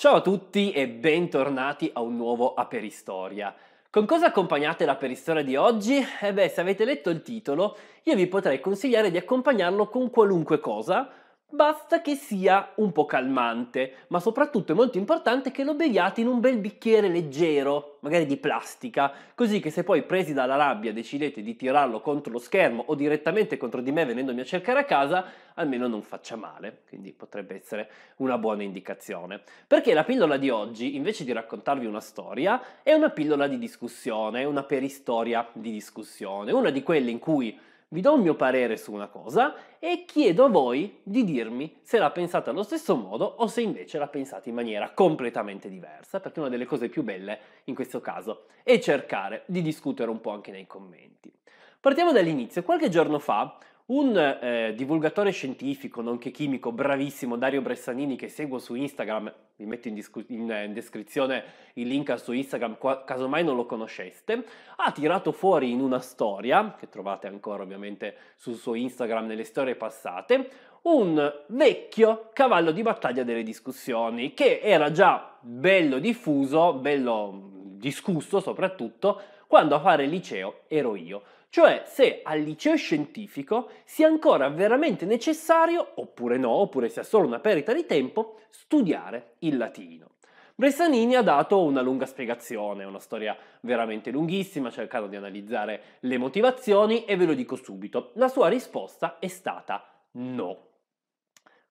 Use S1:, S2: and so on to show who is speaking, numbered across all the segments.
S1: Ciao a tutti e bentornati a un nuovo Aperistoria. Con cosa accompagnate la peristoria di oggi? Eh beh, se avete letto il titolo, io vi potrei consigliare di accompagnarlo con qualunque cosa, Basta che sia un po' calmante, ma soprattutto è molto importante che lo beviate in un bel bicchiere leggero, magari di plastica, così che se poi presi dalla rabbia decidete di tirarlo contro lo schermo o direttamente contro di me venendomi a cercare a casa, almeno non faccia male, quindi potrebbe essere una buona indicazione. Perché la pillola di oggi, invece di raccontarvi una storia, è una pillola di discussione, una peristoria di discussione, una di quelle in cui vi do un mio parere su una cosa e chiedo a voi di dirmi se la pensate allo stesso modo o se invece la pensate in maniera completamente diversa, perché una delle cose più belle in questo caso è cercare di discutere un po' anche nei commenti. Partiamo dall'inizio. Qualche giorno fa un eh, divulgatore scientifico, nonché chimico, bravissimo, Dario Bressanini, che seguo su Instagram, vi metto in, discu- in, in descrizione il link al suo Instagram, qua- casomai non lo conosceste, ha tirato fuori in una storia, che trovate ancora ovviamente sul suo Instagram nelle storie passate, un vecchio cavallo di battaglia delle discussioni, che era già bello diffuso, bello discusso soprattutto, quando a fare liceo ero io cioè se al liceo scientifico sia ancora veramente necessario, oppure no, oppure sia solo una perdita di tempo, studiare il latino. Bressanini ha dato una lunga spiegazione, una storia veramente lunghissima, cercando di analizzare le motivazioni e ve lo dico subito, la sua risposta è stata no.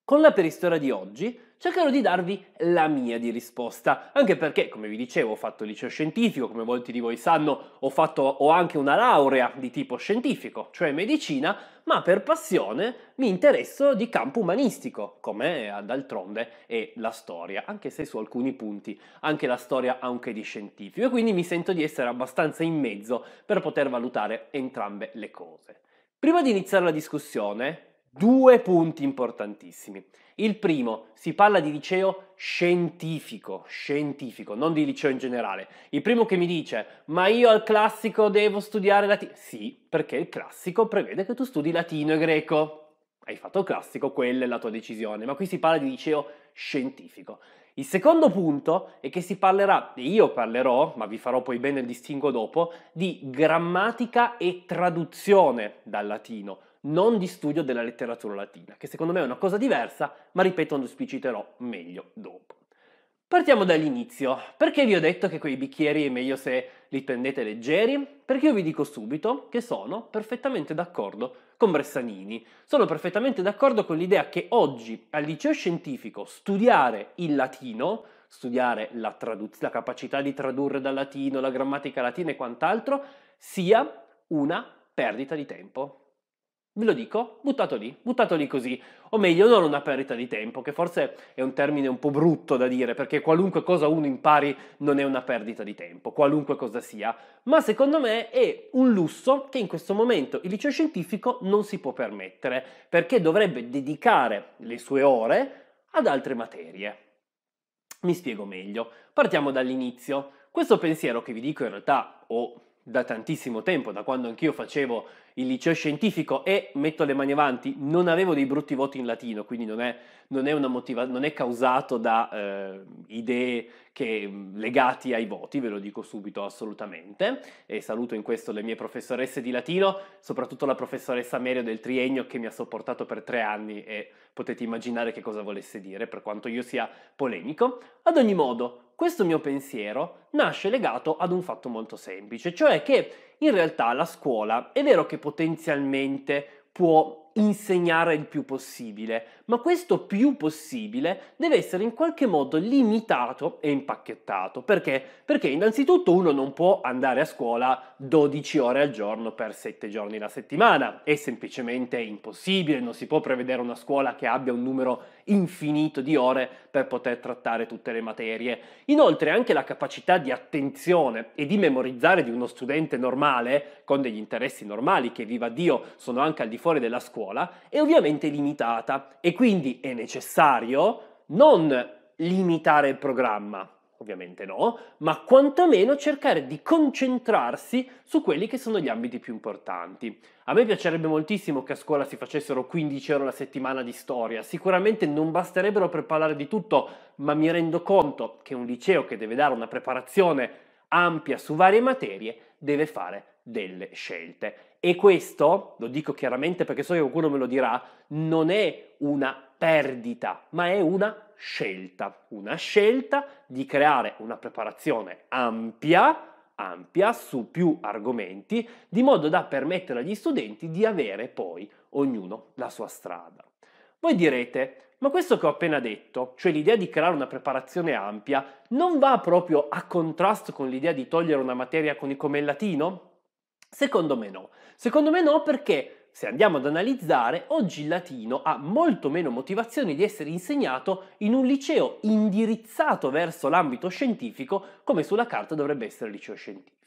S1: Con la peristoria di oggi cercherò di darvi la mia di risposta, anche perché, come vi dicevo, ho fatto liceo scientifico, come molti di voi sanno, ho, fatto, ho anche una laurea di tipo scientifico, cioè medicina, ma per passione mi interesso di campo umanistico, come d'altronde è la storia, anche se su alcuni punti anche la storia ha un che di scientifico, e quindi mi sento di essere abbastanza in mezzo per poter valutare entrambe le cose. Prima di iniziare la discussione, Due punti importantissimi. Il primo, si parla di liceo scientifico, scientifico, non di liceo in generale. Il primo che mi dice, ma io al classico devo studiare latino. Sì, perché il classico prevede che tu studi latino e greco. Hai fatto il classico, quella è la tua decisione, ma qui si parla di liceo scientifico. Il secondo punto è che si parlerà, e io parlerò, ma vi farò poi bene il distinguo dopo, di grammatica e traduzione dal latino non di studio della letteratura latina, che secondo me è una cosa diversa, ma ripeto, lo espliciterò meglio dopo. Partiamo dall'inizio. Perché vi ho detto che quei bicchieri è meglio se li prendete leggeri? Perché io vi dico subito che sono perfettamente d'accordo con Bressanini. Sono perfettamente d'accordo con l'idea che oggi al liceo scientifico studiare il latino, studiare la, traduz- la capacità di tradurre dal latino, la grammatica latina e quant'altro, sia una perdita di tempo. Ve lo dico, buttato lì, buttato lì così. O meglio, non una perdita di tempo, che forse è un termine un po' brutto da dire, perché qualunque cosa uno impari non è una perdita di tempo, qualunque cosa sia. Ma secondo me è un lusso che in questo momento il liceo scientifico non si può permettere, perché dovrebbe dedicare le sue ore ad altre materie. Mi spiego meglio. Partiamo dall'inizio. Questo pensiero che vi dico in realtà ho da tantissimo tempo, da quando anch'io facevo il liceo scientifico e metto le mani avanti, non avevo dei brutti voti in latino, quindi non è, non è, motiva- non è causato da eh, idee che, legati ai voti, ve lo dico subito assolutamente. E saluto in questo le mie professoresse di latino, soprattutto la professoressa Merio del triennio che mi ha sopportato per tre anni e potete immaginare che cosa volesse dire, per quanto io sia polemico. Ad ogni modo, questo mio pensiero nasce legato ad un fatto molto semplice, cioè che in realtà la scuola è vero che potenzialmente può insegnare il più possibile, ma questo più possibile deve essere in qualche modo limitato e impacchettato. Perché? Perché innanzitutto uno non può andare a scuola 12 ore al giorno per 7 giorni la settimana, è semplicemente impossibile, non si può prevedere una scuola che abbia un numero infinito di ore per poter trattare tutte le materie. Inoltre anche la capacità di attenzione e di memorizzare di uno studente normale, con degli interessi normali che viva Dio sono anche al di fuori della scuola, scuola è ovviamente limitata e quindi è necessario non limitare il programma, ovviamente no, ma quantomeno cercare di concentrarsi su quelli che sono gli ambiti più importanti. A me piacerebbe moltissimo che a scuola si facessero 15 ore alla settimana di storia, sicuramente non basterebbero per parlare di tutto, ma mi rendo conto che un liceo che deve dare una preparazione ampia su varie materie deve fare delle scelte. E questo, lo dico chiaramente perché so che qualcuno me lo dirà, non è una perdita, ma è una scelta, una scelta di creare una preparazione ampia, ampia su più argomenti, di modo da permettere agli studenti di avere poi ognuno la sua strada. Voi direte, ma questo che ho appena detto, cioè l'idea di creare una preparazione ampia, non va proprio a contrasto con l'idea di togliere una materia come il latino? Secondo me no. Secondo me no perché se andiamo ad analizzare, oggi il latino ha molto meno motivazioni di essere insegnato in un liceo indirizzato verso l'ambito scientifico come sulla carta dovrebbe essere il liceo scientifico.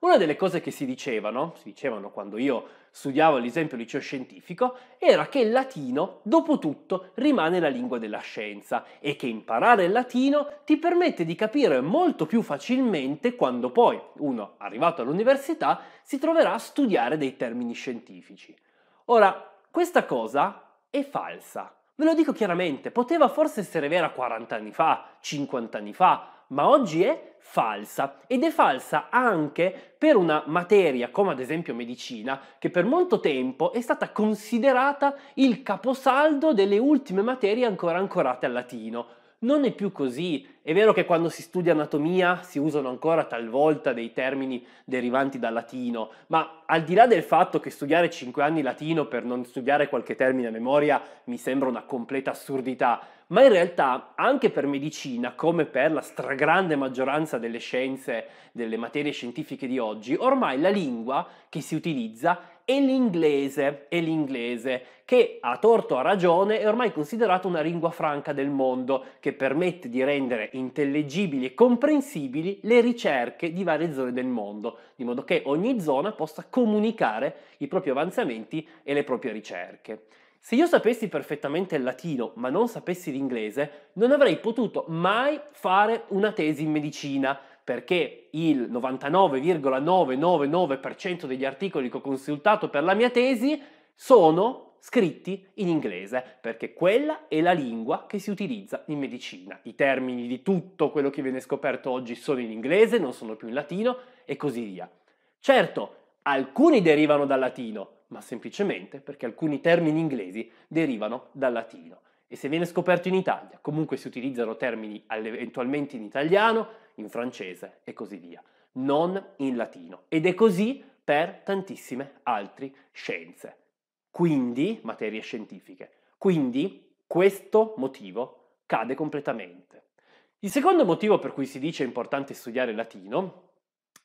S1: Una delle cose che si dicevano, si dicevano quando io studiavo l'esempio liceo scientifico, era che il latino, dopo tutto, rimane la lingua della scienza e che imparare il latino ti permette di capire molto più facilmente quando poi uno, arrivato all'università, si troverà a studiare dei termini scientifici. Ora, questa cosa è falsa. Ve lo dico chiaramente, poteva forse essere vera 40 anni fa, 50 anni fa, ma oggi è falsa ed è falsa anche per una materia come ad esempio medicina che per molto tempo è stata considerata il caposaldo delle ultime materie ancora ancorate al latino. Non è più così. È vero che quando si studia anatomia si usano ancora talvolta dei termini derivanti dal latino, ma al di là del fatto che studiare 5 anni latino per non studiare qualche termine a memoria mi sembra una completa assurdità, ma in realtà anche per medicina, come per la stragrande maggioranza delle scienze, delle materie scientifiche di oggi, ormai la lingua che si utilizza è l'inglese, è l'inglese, che a torto o a ragione è ormai considerata una lingua franca del mondo, che permette di rendere intellegibili e comprensibili le ricerche di varie zone del mondo, di modo che ogni zona possa comunicare i propri avanzamenti e le proprie ricerche. Se io sapessi perfettamente il latino ma non sapessi l'inglese, non avrei potuto mai fare una tesi in medicina, perché il 99,999% degli articoli che ho consultato per la mia tesi sono scritti in inglese, perché quella è la lingua che si utilizza in medicina. I termini di tutto quello che viene scoperto oggi sono in inglese, non sono più in latino e così via. Certo, alcuni derivano dal latino, ma semplicemente perché alcuni termini inglesi derivano dal latino. E se viene scoperto in Italia, comunque si utilizzano termini eventualmente in italiano, in francese e così via, non in latino. Ed è così per tantissime altre scienze, quindi materie scientifiche. Quindi questo motivo cade completamente. Il secondo motivo per cui si dice importante studiare il latino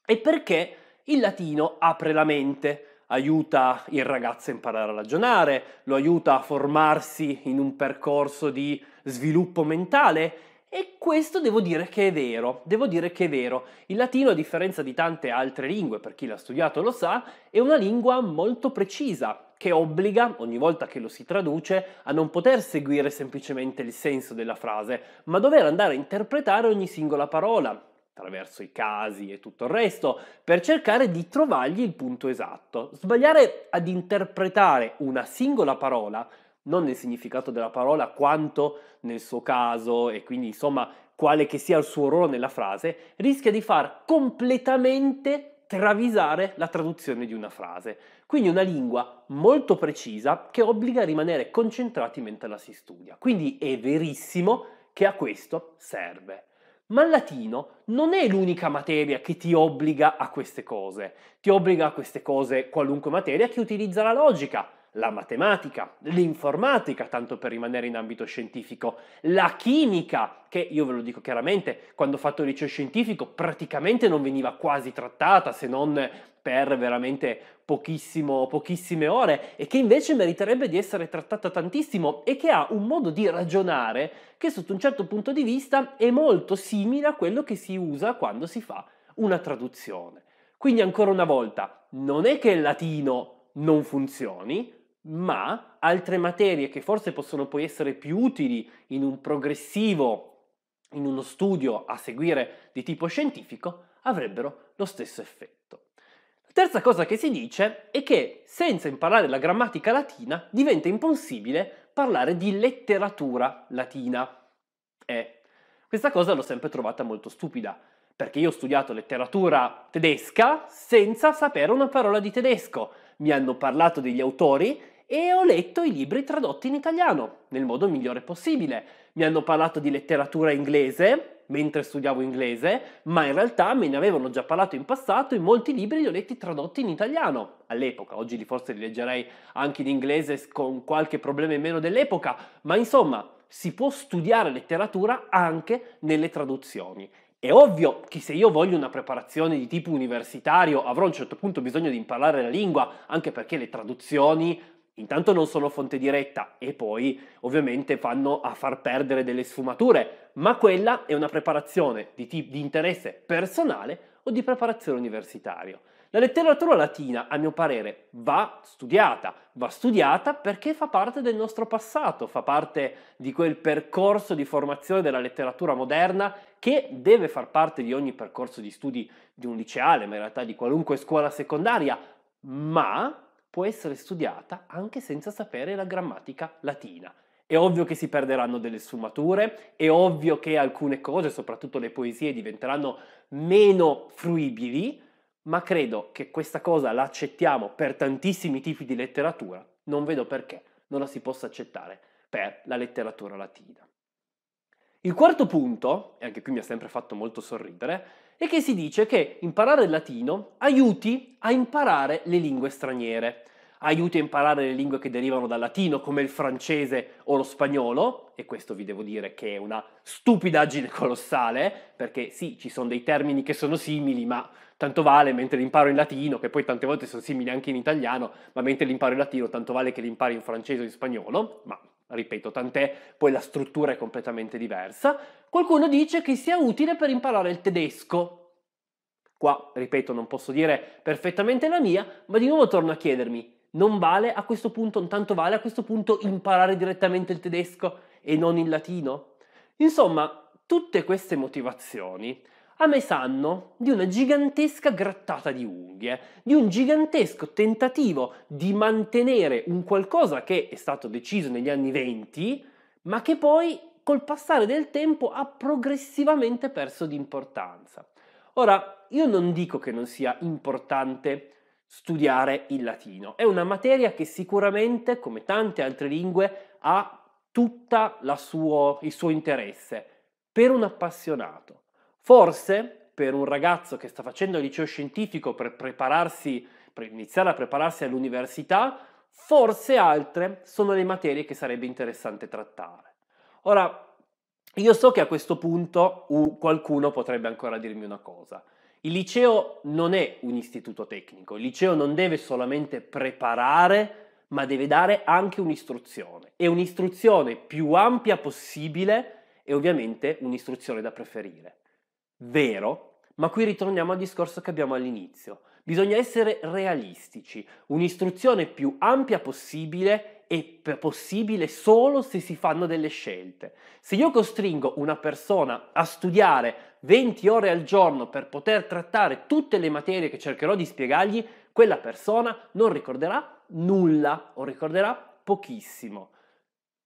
S1: è perché il latino apre la mente, aiuta il ragazzo a imparare a ragionare, lo aiuta a formarsi in un percorso di sviluppo mentale e questo devo dire che è vero, devo dire che è vero. Il latino, a differenza di tante altre lingue, per chi l'ha studiato lo sa, è una lingua molto precisa, che obbliga, ogni volta che lo si traduce, a non poter seguire semplicemente il senso della frase, ma dover andare a interpretare ogni singola parola, attraverso i casi e tutto il resto, per cercare di trovargli il punto esatto. Sbagliare ad interpretare una singola parola, non nel significato della parola quanto nel suo caso e quindi insomma quale che sia il suo ruolo nella frase, rischia di far completamente travisare la traduzione di una frase. Quindi una lingua molto precisa che obbliga a rimanere concentrati mentre la si studia. Quindi è verissimo che a questo serve. Ma il latino non è l'unica materia che ti obbliga a queste cose. Ti obbliga a queste cose qualunque materia che utilizza la logica, la matematica, l'informatica, tanto per rimanere in ambito scientifico, la chimica, che io ve lo dico chiaramente, quando ho fatto liceo scientifico praticamente non veniva quasi trattata se non per veramente pochissime ore e che invece meriterebbe di essere trattata tantissimo e che ha un modo di ragionare che sotto un certo punto di vista è molto simile a quello che si usa quando si fa una traduzione. Quindi ancora una volta, non è che il latino non funzioni, ma altre materie che forse possono poi essere più utili in un progressivo in uno studio a seguire di tipo scientifico avrebbero lo stesso effetto. La terza cosa che si dice è che senza imparare la grammatica latina diventa impossibile parlare di letteratura latina. E questa cosa l'ho sempre trovata molto stupida, perché io ho studiato letteratura tedesca senza sapere una parola di tedesco. Mi hanno parlato degli autori e ho letto i libri tradotti in italiano, nel modo migliore possibile. Mi hanno parlato di letteratura inglese mentre studiavo inglese, ma in realtà me ne avevano già parlato in passato e molti libri li ho letti tradotti in italiano all'epoca. Oggi forse li leggerei anche in inglese con qualche problema in meno dell'epoca, ma insomma si può studiare letteratura anche nelle traduzioni. È ovvio che se io voglio una preparazione di tipo universitario avrò a un certo punto bisogno di imparare la lingua, anche perché le traduzioni intanto non sono fonte diretta e poi ovviamente fanno a far perdere delle sfumature, ma quella è una preparazione di, t- di interesse personale o di preparazione universitaria. La letteratura latina, a mio parere, va studiata, va studiata perché fa parte del nostro passato, fa parte di quel percorso di formazione della letteratura moderna che deve far parte di ogni percorso di studi di un liceale, ma in realtà di qualunque scuola secondaria, ma può essere studiata anche senza sapere la grammatica latina. È ovvio che si perderanno delle sfumature, è ovvio che alcune cose, soprattutto le poesie, diventeranno meno fruibili, ma credo che questa cosa la accettiamo per tantissimi tipi di letteratura, non vedo perché non la si possa accettare per la letteratura latina. Il quarto punto, e anche qui mi ha sempre fatto molto sorridere, è che si dice che imparare il latino aiuti a imparare le lingue straniere, aiuti a imparare le lingue che derivano dal latino come il francese o lo spagnolo, e questo vi devo dire che è una stupidaggine colossale, perché sì, ci sono dei termini che sono simili, ma tanto vale mentre li imparo in latino, che poi tante volte sono simili anche in italiano, ma mentre li imparo in latino tanto vale che li impari in francese o in spagnolo, ma ripeto, tant'è, poi la struttura è completamente diversa. Qualcuno dice che sia utile per imparare il tedesco. Qua, ripeto, non posso dire perfettamente la mia, ma di nuovo torno a chiedermi, non vale a questo punto, tanto vale a questo punto imparare direttamente il tedesco e non il latino? Insomma, tutte queste motivazioni a me sanno di una gigantesca grattata di unghie, di un gigantesco tentativo di mantenere un qualcosa che è stato deciso negli anni venti, ma che poi col passare del tempo ha progressivamente perso di importanza. Ora, io non dico che non sia importante studiare il latino, è una materia che sicuramente, come tante altre lingue, ha tutto il suo interesse per un appassionato. Forse per un ragazzo che sta facendo il liceo scientifico per prepararsi, per iniziare a prepararsi all'università, forse altre sono le materie che sarebbe interessante trattare. Ora, io so che a questo punto qualcuno potrebbe ancora dirmi una cosa. Il liceo non è un istituto tecnico, il liceo non deve solamente preparare, ma deve dare anche un'istruzione e un'istruzione più ampia possibile e ovviamente un'istruzione da preferire. Vero, ma qui ritorniamo al discorso che abbiamo all'inizio. Bisogna essere realistici. Un'istruzione più ampia possibile è possibile solo se si fanno delle scelte. Se io costringo una persona a studiare 20 ore al giorno per poter trattare tutte le materie che cercherò di spiegargli, quella persona non ricorderà nulla o ricorderà pochissimo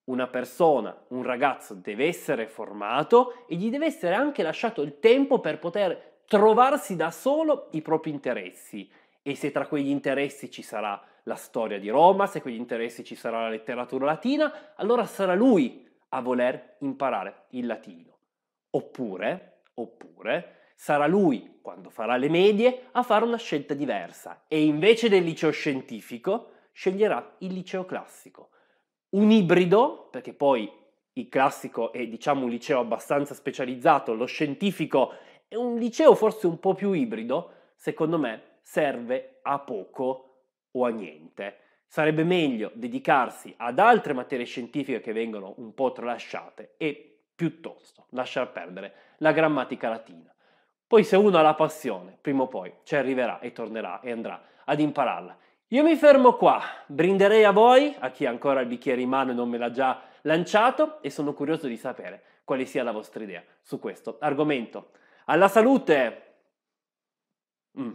S1: una persona, un ragazzo deve essere formato e gli deve essere anche lasciato il tempo per poter trovarsi da solo i propri interessi. E se tra quegli interessi ci sarà la storia di Roma, se quegli interessi ci sarà la letteratura latina, allora sarà lui a voler imparare il latino. Oppure, oppure, sarà lui, quando farà le medie, a fare una scelta diversa e invece del liceo scientifico sceglierà il liceo classico un ibrido, perché poi il classico è diciamo un liceo abbastanza specializzato, lo scientifico è un liceo forse un po' più ibrido, secondo me serve a poco o a niente. Sarebbe meglio dedicarsi ad altre materie scientifiche che vengono un po' tralasciate e piuttosto lasciar perdere la grammatica latina. Poi se uno ha la passione, prima o poi ci arriverà e tornerà e andrà ad impararla. Io mi fermo qua, brinderei a voi, a chi ancora il bicchiere in mano e non me l'ha già lanciato, e sono curioso di sapere quale sia la vostra idea su questo argomento. Alla salute! Mm.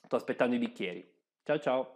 S1: Sto aspettando i bicchieri. Ciao ciao!